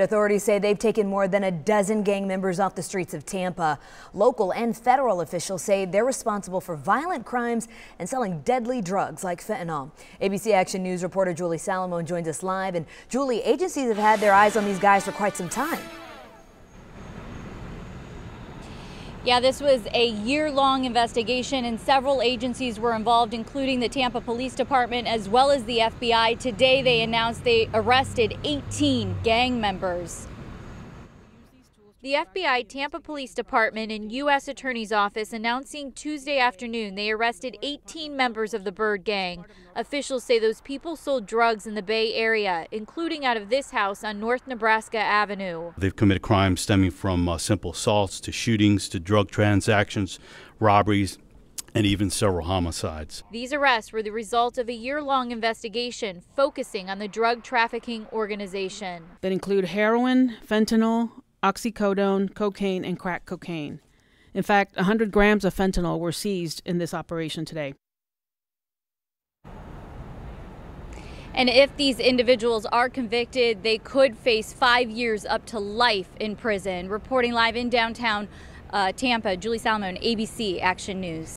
Authorities say they've taken more than a dozen gang members off the streets of Tampa. Local and federal officials say they're responsible for violent crimes and selling deadly drugs like fentanyl. ABC Action News reporter Julie Salamone joins us live. And Julie, agencies have had their eyes on these guys for quite some time. Yeah, this was a year long investigation, and several agencies were involved, including the Tampa Police Department as well as the FBI. Today, they announced they arrested 18 gang members. The FBI, Tampa Police Department, and U.S. Attorney's Office announcing Tuesday afternoon they arrested 18 members of the Bird Gang. Officials say those people sold drugs in the Bay Area, including out of this house on North Nebraska Avenue. They've committed crimes stemming from uh, simple assaults to shootings to drug transactions, robberies, and even several homicides. These arrests were the result of a year long investigation focusing on the drug trafficking organization. That include heroin, fentanyl, oxycodone, cocaine, and crack cocaine. In fact, 100 grams of fentanyl were seized in this operation today. And if these individuals are convicted, they could face five years up to life in prison. Reporting live in downtown uh, Tampa, Julie Salamone, ABC Action News.